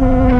Mm-hmm.